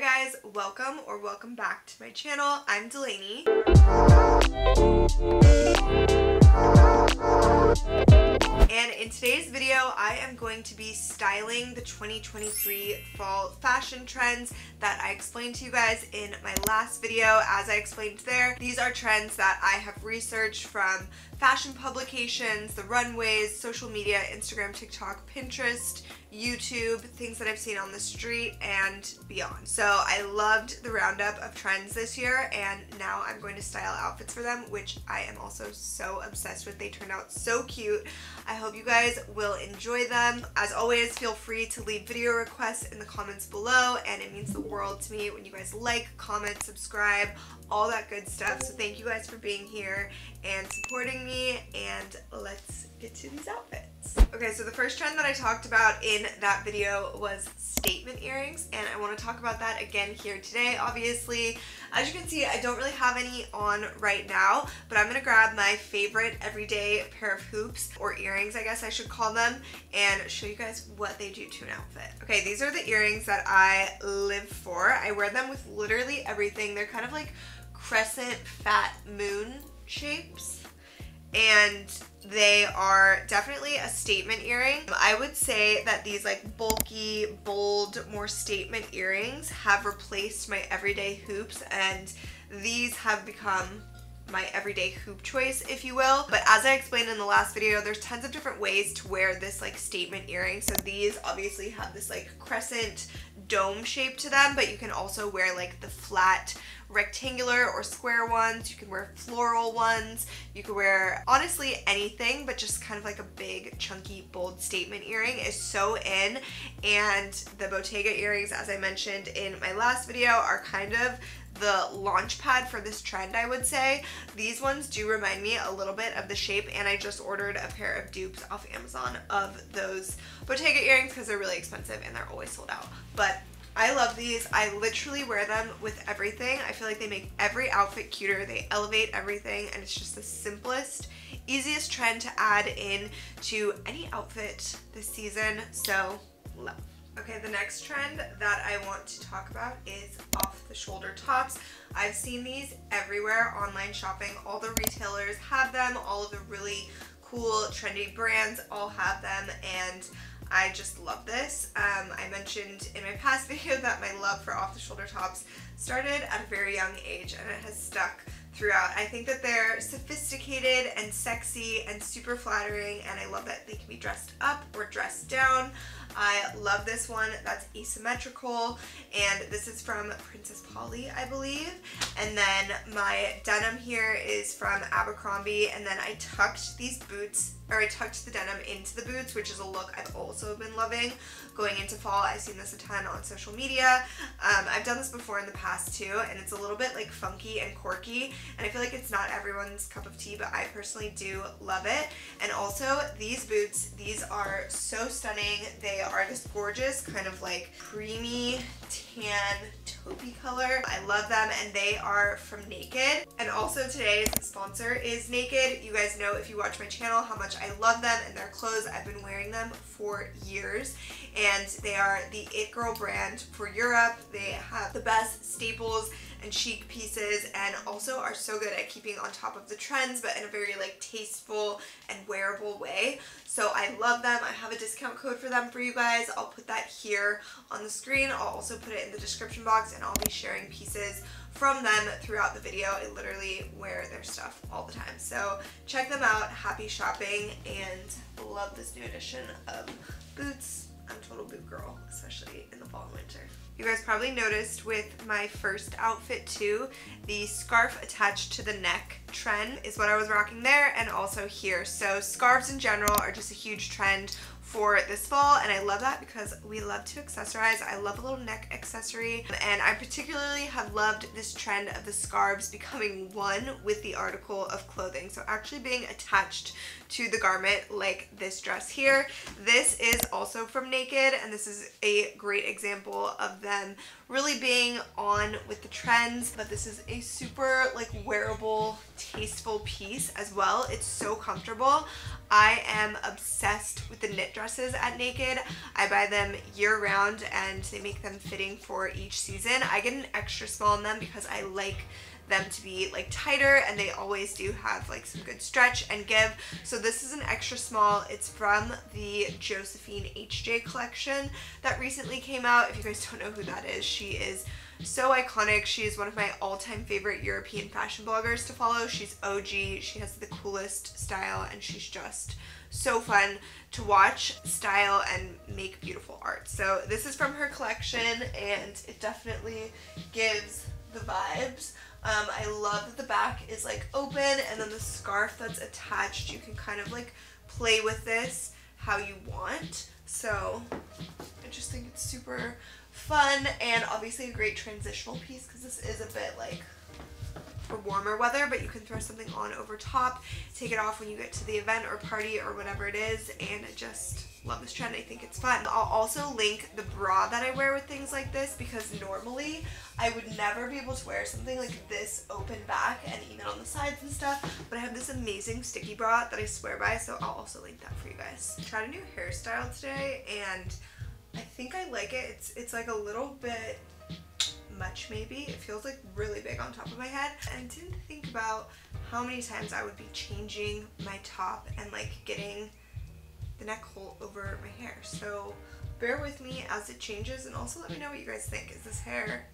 Hi guys, welcome or welcome back to my channel. I'm Delaney. And in today's video, I am going to be styling the 2023 fall fashion trends that I explained to you guys in my last video. As I explained there, these are trends that I have researched from fashion publications, the runways, social media, Instagram, TikTok, Pinterest, YouTube, things that I've seen on the street, and beyond. So I loved the roundup of trends this year, and now I'm going to style outfits for them, which I am also so obsessed with. They turned out so cute. I hope you guys will enjoy them. As always, feel free to leave video requests in the comments below, and it means the world to me when you guys like, comment, subscribe, all that good stuff. So thank you guys for being here and supporting me, and let's get to these outfits. Okay, so the first trend that I talked about in that video was statement earrings, and I want to talk about that again here today. Obviously, as you can see, I don't really have any on right now, but I'm going to grab my favorite everyday pair of hoops, or earrings I guess I should call them, and show you guys what they do to an outfit. Okay, these are the earrings that I live for. I wear them with literally everything. They're kind of like crescent fat moon shapes and they are definitely a statement earring. I would say that these like bulky, bold, more statement earrings have replaced my everyday hoops and these have become my everyday hoop choice, if you will. But as I explained in the last video, there's tons of different ways to wear this like statement earring. So these obviously have this like crescent dome shape to them, but you can also wear like the flat rectangular or square ones. You can wear floral ones. You can wear honestly anything, but just kind of like a big, chunky, bold statement earring is so in. And the Bottega earrings, as I mentioned in my last video, are kind of the launch pad for this trend, I would say. These ones do remind me a little bit of the shape, and I just ordered a pair of dupes off Amazon of those Bottega earrings because they're really expensive and they're always sold out. But I love these. I literally wear them with everything. I feel like they make every outfit cuter. They elevate everything and it's just the simplest, easiest trend to add in to any outfit this season. So love. Okay, the next trend that I want to talk about is off the shoulder tops. I've seen these everywhere online shopping. All the retailers have them. All of the really cool trendy brands all have them and I just love this. Um, I mentioned in my past video that my love for off-the-shoulder tops started at a very young age and it has stuck throughout. I think that they're sophisticated and sexy and super flattering and I love that they can be dressed up or dressed down. I love this one that's asymmetrical and this is from Princess Polly I believe and then my denim here is from Abercrombie and then I tucked these boots or I tucked the denim into the boots, which is a look I've also been loving going into fall. I've seen this a ton on social media. Um, I've done this before in the past too, and it's a little bit like funky and quirky, and I feel like it's not everyone's cup of tea, but I personally do love it. And also, these boots, these are so stunning. They are this gorgeous kind of like creamy tan color. I love them, and they are from NA-KD. And also today's sponsor is NA-KD. You guys know if you watch my channel how much I love them and their clothes. I've been wearing them for years and they are the It Girl brand for Europe. They have the best staples and chic pieces and also are so good at keeping on top of the trends but in a very like tasteful and wearable way. So I love them. I have a discount code for them for you guys. I'll put that here on the screen. I'll also put it in the description box and I'll be sharing pieces from them throughout the video. I literally wear their stuff all the time. So check them out. Happy shopping and love this new edition of boots. I'm total boot girl, especially in the fall and winter. You guys probably noticed with my first outfit too, the scarf attached to the neck trend is what I was rocking there and also here. So scarves in general are just a huge trend for this fall and I love that because we love to accessorize. I love a little neck accessory and I particularly have loved this trend of the scarves becoming one with the article of clothing. So actually being attached to the garment like this dress here. This is also from NA-KD and this is a great example of them really being on with the trends, but this is a super like wearable, tasteful piece as well. It's so comfortable. I am obsessed with the knit dresses at NA-KD. I buy them year round and they make them fitting for each season. I get an extra small in them because I like them to be like tighter and they always do have like some good stretch and give. So this is an extra small. It's from the Josefine HJ collection that recently came out. If you guys don't know who that is, she is so iconic. She is one of my all-time favorite European fashion bloggers to follow. She's OG. She has the coolest style and she's just so fun to watch, style, and make beautiful art. So this is from her collection and it definitely gives the vibes. Um, I love that the back is like open and then the scarf that's attached, you can kind of like play with this how you want. So I just think it's super fun and obviously a great transitional piece because this is a bit like for warmer weather, but you can throw something on over top, take it off when you get to the event or party or whatever it is, and just love this trend. I think it's fun. I'll also link the bra that I wear with things like this because normally I would never be able to wear something like this open back and even on the sides and stuff, but I have this amazing sticky bra that I swear by, so I'll also link that for you guys. I tried a new hairstyle today and I think I like it. It's, it's like a little bit much maybe. It feels like really big on top of my head. And I didn't think about how many times I would be changing my top and like getting the neck hole over my hair. So bear with me as it changes and also let me know what you guys think. Is this hair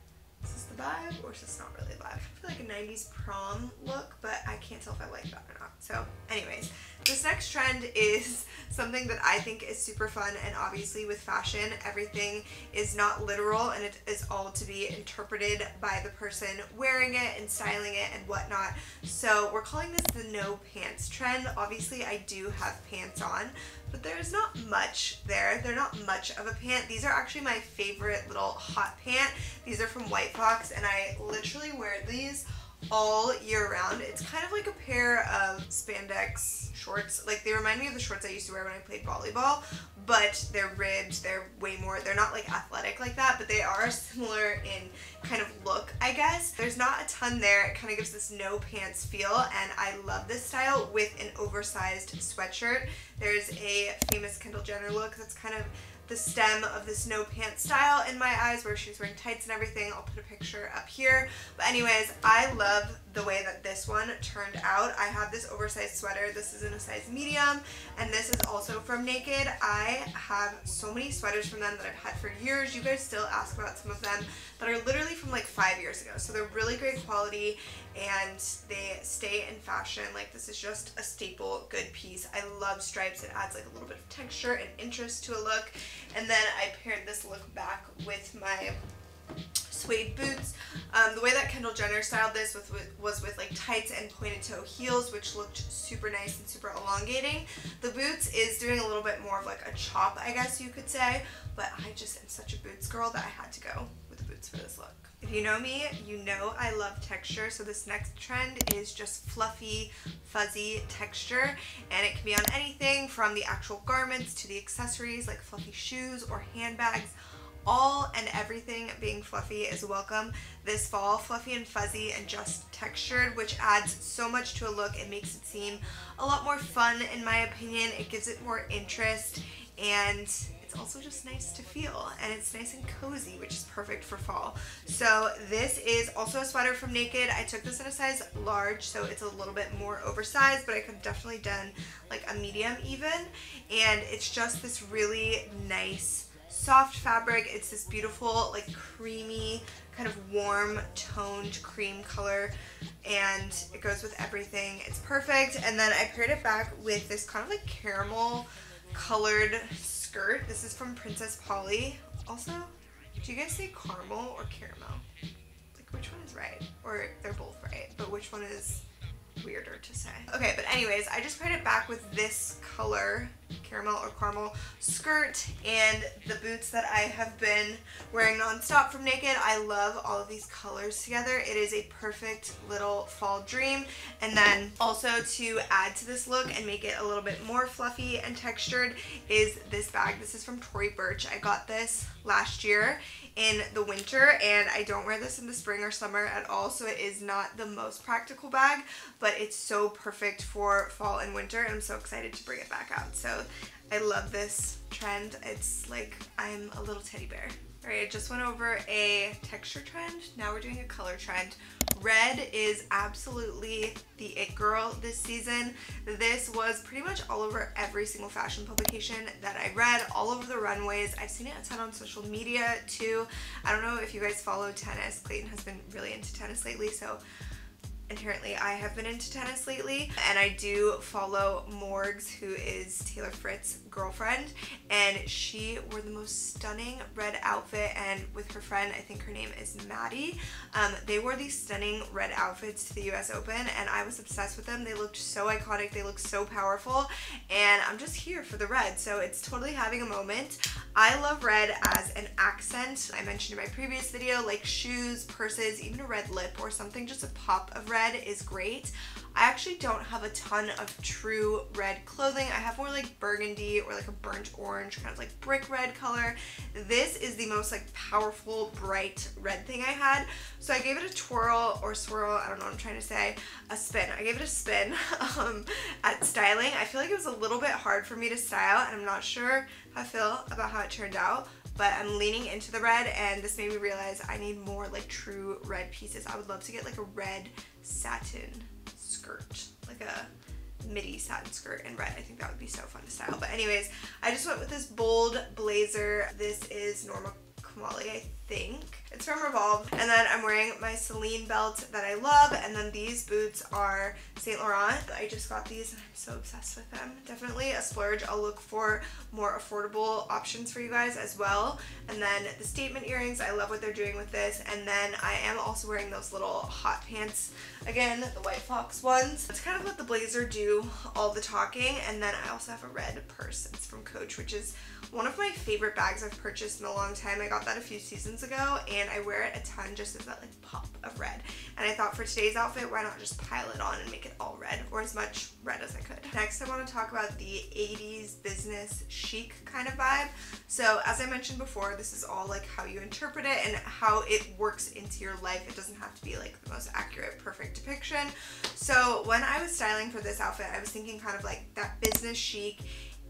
is this the vibe or is this not really a vibe? I feel like a 90s prom look, but I can't tell if I like that or not. So anyways, this next trend is something that I think is super fun and obviously with fashion, everything is not literal and it is all to be interpreted by the person wearing it and styling it and whatnot. So we're calling this the no pants trend. Obviously I do have pants on, but there's not much there. They're not much of a pant. These are actually my favorite little hot pant. These are from White Fox and I literally wear these all year round. It's kind of like a pair of spandex shorts. Like they remind me of the shorts I used to wear when I played volleyball, but they're ribbed. They're way more, they're not like athletic like that, but they are similar in kind of look, I guess. There's not a ton there. It kind of gives this no pants feel, and I love this style with an oversized sweatshirt. There's a famous Kendall Jenner look that's kind of the stem of this no pants style in my eyes where she's wearing tights and everything. I'll put a picture up here. But anyways, I love the way that this one turned out. I have this oversized sweater. This is in a size medium and this is also from NA-KD. I have so many sweaters from them that I've had for years. You guys still ask about some of them that are literally from like five years ago. So they're really great quality and they stay in fashion. Like this is just a staple good piece. I love stripes. It adds like a little bit of texture and interest to a look. And then I paired this look back with my suede boots. Um, the way that Kendall Jenner styled this with, with, was with like tights and pointed toe heels, which looked super nice and super elongating. The boots is doing a little bit more of like a chop, I guess you could say, but I just am such a boots girl that I had to go with the boots for this look. If you know me, you know I love texture, so this next trend is just fluffy, fuzzy texture, and it can be on anything from the actual garments to the accessories like fluffy shoes or handbags, all and everything being fluffy is welcome. This fall fluffy and fuzzy and just textured which adds so much to a look it makes it seem a lot more fun in my opinion. It gives it more interest and it's also just nice to feel and it's nice and cozy which is perfect for fall. So this is also a sweater from NA-KD. I took this in a size large so it's a little bit more oversized but I could definitely done like a medium even. And it's just this really nice soft fabric. It's this beautiful, like creamy, kind of warm toned cream color and it goes with everything. It's perfect. And then I paired it back with this kind of like caramel colored skirt. This is from Princess Polly. Also, do you guys say caramel or caramel? Like which one is right? Or they're both right, but which one is weirder to say. Okay, but anyways, I just paired it back with this color, caramel or caramel skirt, and the boots that I have been wearing nonstop from NA-KD. I love all of these colors together. It is a perfect little fall dream. And then also to add to this look and make it a little bit more fluffy and textured is this bag. This is from Tory Burch. I got this last year in the winter and I don't wear this in the spring or summer at all so it is not the most practical bag but it's so perfect for fall and winter and I'm so excited to bring it back out. So I love this trend. It's like I'm a little teddy bear. Alright, I just went over a texture trend. Now we're doing a color trend. Red is absolutely the it girl this season. This was pretty much all over every single fashion publication that I read, all over the runways. I've seen it a ton on social media too. I don't know if you guys follow tennis. Clayton has been really into tennis lately, so inherently I have been into tennis lately and I do follow Morgs who is Taylor Fritz's girlfriend and she wore the most stunning red outfit and with her friend I think her name is Maddie um, they wore these stunning red outfits to the US Open and I was obsessed with them. They looked so iconic they looked so powerful and I'm just here for the red so it's totally having a moment. I love red as an accent. I mentioned in my previous video like shoes purses even a red lip or something just a pop of red red is great. I actually don't have a ton of true red clothing. I have more like burgundy or like a burnt orange, kind of like brick red color. This is the most like powerful, bright red thing I had. So I gave it a twirl or swirl, I don't know what I'm trying to say, a spin. I gave it a spin um, at styling. I feel like it was a little bit hard for me to style and I'm not sure how I feel about how it turned out but I'm leaning into the red and this made me realize I need more like true red pieces. I would love to get like a red satin skirt, like a midi satin skirt in red. I think that would be so fun to style. But anyways, I just went with this bold blazer. This is Norma Kamali, I think. It's from Revolve. And then I'm wearing my Celine belt that I love. And then these boots are Saint Laurent. I just got these and I'm so obsessed with them. Definitely a splurge. I'll look for more affordable options for you guys as well. And then the statement earrings, I love what they're doing with this. And then I am also wearing those little hot pants. Again, the White Fox ones. It's kind of what the blazer do all the talking. And then I also have a red purse. It's from Coach, which is one of my favorite bags I've purchased in a long time. I got that a few seasons ago and I wear it a ton just as that like pop of red. And I thought for today's outfit, why not just pile it on and make it all red or as much red as I could. Next, I want to talk about the 80s business chic kind of vibe. So as I mentioned before, this is all like how you interpret it and how it works into your life. It doesn't have to be like the most accurate, perfect depiction. So when I was styling for this outfit, I was thinking kind of like that business chic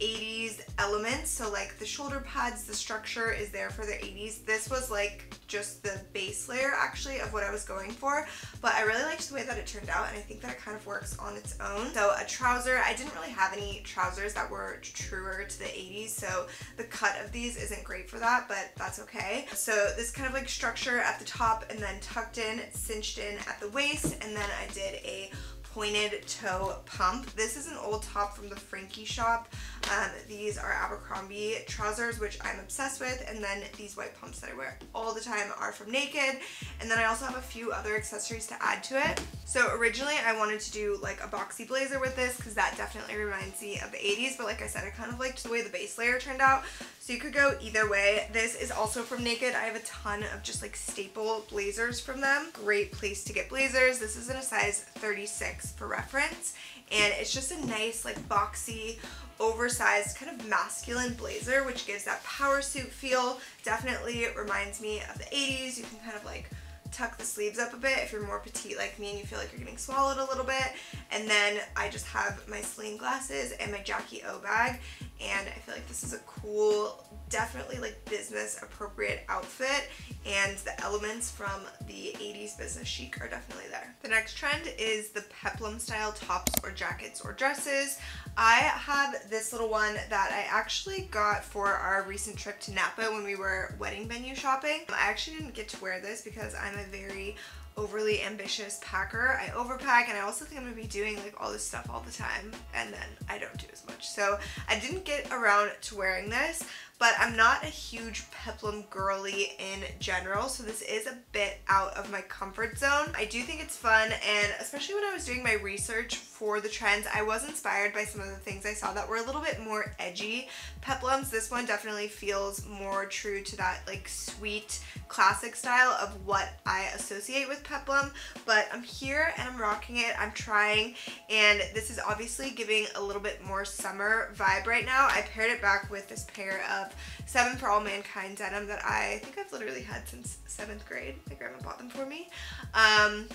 80s elements. So like the shoulder pads, the structure is there for the 80s. This was like just the base layer actually of what I was going for. But I really liked the way that it turned out and I think that it kind of works on its own. So a trouser, I didn't really have any trousers that were truer to the 80s. So the cut of these isn't great for that, but that's okay. So this kind of like structure at the top and then tucked in, cinched in at the waist. And then I did a pointed toe pump. This is an old top from the Frankie shop. Um, these are Abercrombie trousers, which I'm obsessed with. And then these white pumps that I wear all the time are from NA-KD. And then I also have a few other accessories to add to it. So originally I wanted to do like a boxy blazer with this because that definitely reminds me of the 80s. But like I said, I kind of liked the way the base layer turned out. So you could go either way. This is also from NA-KD. I have a ton of just like staple blazers from them. Great place to get blazers. This is in a size 36 for reference. And it's just a nice like boxy oversized kind of masculine blazer which gives that power suit feel. Definitely reminds me of the 80s. You can kind of like tuck the sleeves up a bit if you're more petite like me and you feel like you're getting swallowed a little bit. And then I just have my Celine glasses and my Jackie O bag and I feel like this is a cool, definitely like business appropriate outfit and the elements from the 80s business chic are definitely there. The next trend is the peplum style tops or jackets or dresses. I have this little one that I actually got for our recent trip to Napa when we were wedding venue shopping. I actually didn't get to wear this because I'm a very overly ambitious packer. I overpack and I also think I'm gonna be doing like all this stuff all the time and then I don't do as much. So I didn't get around to wearing this, but I'm not a huge peplum girly in general, so this is a bit out of my comfort zone. I do think it's fun, and especially when I was doing my research for the trends, I was inspired by some of the things I saw that were a little bit more edgy peplums. This one definitely feels more true to that like sweet classic style of what I associate with peplum, but I'm here and I'm rocking it. I'm trying, and this is obviously giving a little bit more summer vibe right now. I paired it back with this pair of of Seven for All Mankind denim that I think I've literally had since seventh grade. My grandma bought them for me. Um,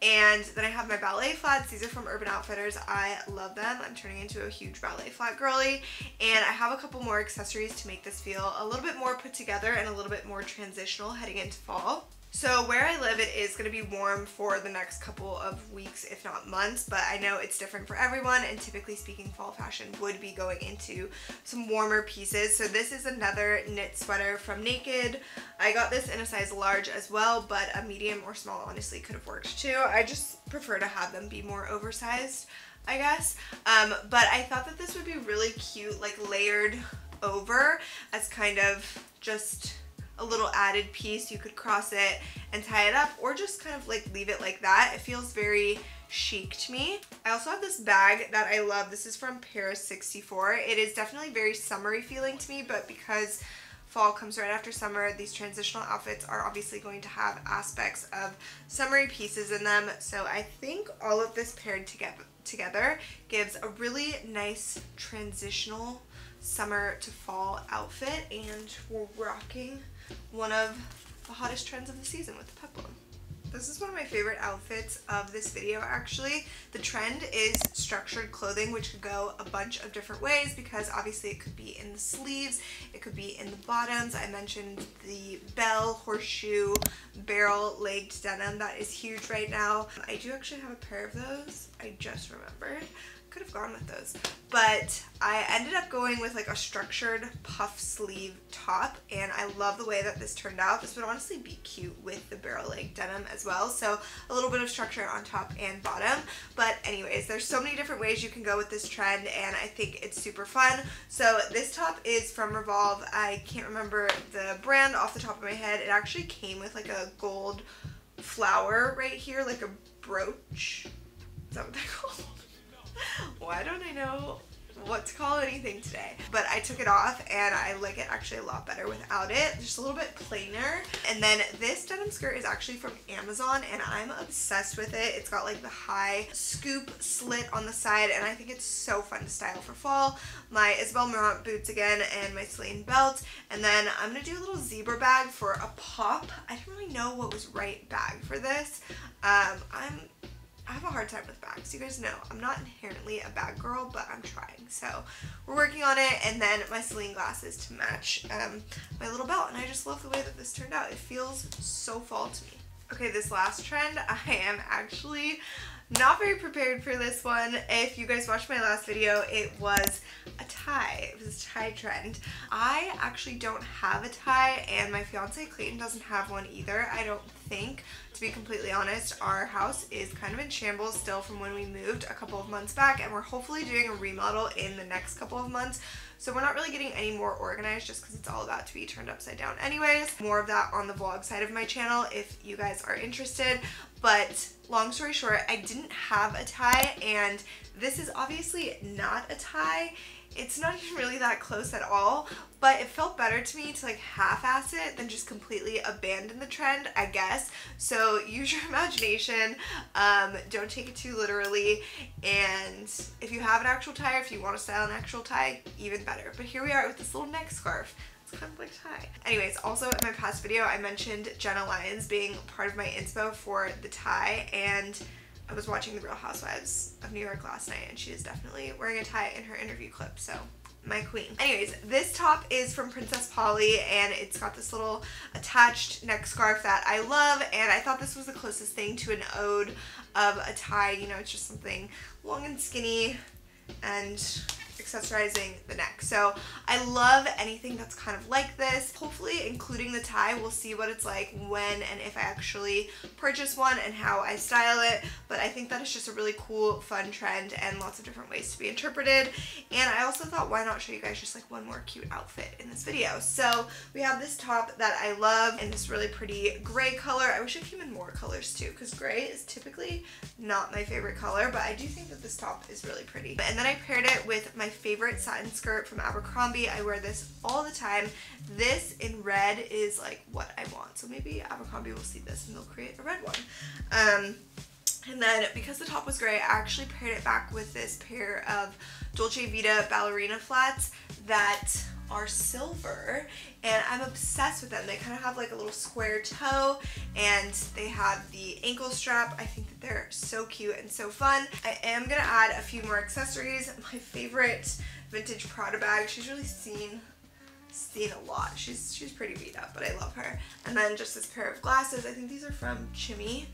and then I have my ballet flats. These are from Urban Outfitters. I love them. I'm turning into a huge ballet flat girly. And I have a couple more accessories to make this feel a little bit more put together and a little bit more transitional heading into fall. So where I live, it is going to be warm for the next couple of weeks, if not months, but I know it's different for everyone, and typically speaking, fall fashion would be going into some warmer pieces. So this is another knit sweater from NA-KD. I got this in a size large as well, but a medium or small honestly could have worked too. I just prefer to have them be more oversized, I guess. Um, but I thought that this would be really cute, like layered over as kind of just a little added piece. You could cross it and tie it up or just kind of like leave it like that. It feels very chic to me. I also have this bag that I love. This is from Paris 64. It is definitely very summery feeling to me, but because fall comes right after summer, these transitional outfits are obviously going to have aspects of summery pieces in them. So I think all of this paired together together gives a really nice transitional summer to fall outfit and we're rocking one of the hottest trends of the season with the peplum. This is one of my favorite outfits of this video actually. The trend is structured clothing which could go a bunch of different ways because obviously it could be in the sleeves, it could be in the bottoms. I mentioned the bell, horseshoe, barrel legged denim that is huge right now. I do actually have a pair of those. I just remembered could have gone with those. But I ended up going with like a structured puff sleeve top and I love the way that this turned out. This would honestly be cute with the barrel leg denim as well. So a little bit of structure on top and bottom. But anyways, there's so many different ways you can go with this trend and I think it's super fun. So this top is from Revolve. I can't remember the brand off the top of my head. It actually came with like a gold flower right here, like a brooch. Is that what they're called? Why don't I know what to call anything today. But I took it off and I like it actually a lot better without it. Just a little bit plainer. And then this denim skirt is actually from Amazon and I'm obsessed with it. It's got like the high scoop slit on the side and I think it's so fun to style for fall. My Isabel Marant boots again and my Celine belt. And then I'm going to do a little zebra bag for a pop. I didn't really know what was right bag for this. Um, I'm I have a hard time with bags. You guys know I'm not inherently a bag girl, but I'm trying. So we're working on it. And then my Celine glasses to match um, my little belt. And I just love the way that this turned out. It feels so fall to me. Okay, this last trend, I am actually not very prepared for this one. If you guys watched my last video, it was a tie. It was a tie trend. I actually don't have a tie and my fiance Clayton doesn't have one either. I don't think, to be completely honest, our house is kind of in shambles still from when we moved a couple of months back and we're hopefully doing a remodel in the next couple of months. So we're not really getting any more organized just because it's all about to be turned upside down anyways. More of that on the vlog side of my channel if you guys are interested. But long story short, I didn't have a tie and this is obviously not a tie. It's not even really that close at all, but it felt better to me to like half-ass it than just completely abandon the trend, I guess. So use your imagination, um, don't take it too literally, and if you have an actual tie, if you want to style an actual tie, even better. But here we are with this little neck scarf. It's kind of like tie. Anyways, also in my past video, I mentioned Jenna Lyons being part of my inspo for the tie, and I was watching The Real Housewives of New York last night, and she is definitely wearing a tie in her interview clip, so my queen. Anyways, this top is from Princess Polly and it's got this little attached neck scarf that I love and I thought this was the closest thing to an ode of a tie. You know, it's just something long and skinny and accessorizing the neck. So I love anything that's kind of like this. Hopefully including the tie, we'll see what it's like when and if I actually purchase one and how I style it. But I think that is just a really cool, fun trend and lots of different ways to be interpreted. And I also thought why not show you guys just like one more cute outfit in this video. So we have this top that I love in this really pretty gray color. I wish it came in more colors too because gray is typically not my favorite color, but I do think that this top is really pretty. And then I paired it with my favorite satin skirt from Abercrombie. I wear this all the time. This in red is like what I want. So maybe Abercrombie will see this and they'll create a red one. Um, and then because the top was gray, I actually paired it back with this pair of Dolce Vita ballerina flats that are silver and I'm obsessed with them. They kind of have like a little square toe and they have the ankle strap. I think that they're so cute and so fun. I am going to add a few more accessories. My favorite vintage Prada bag. She's really seen seen a lot. She's she's pretty beat up, but I love her. And then just this pair of glasses. I think these are from Chimi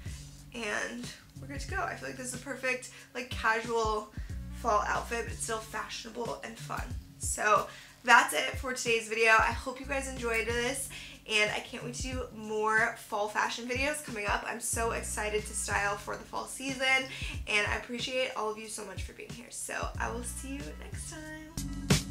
and we're good to go. I feel like this is a perfect like casual fall outfit, but it's still fashionable and fun. So that's it for today's video. I hope you guys enjoyed this and I can't wait to do more fall fashion videos coming up. I'm so excited to style for the fall season and I appreciate all of you so much for being here. So I will see you next time.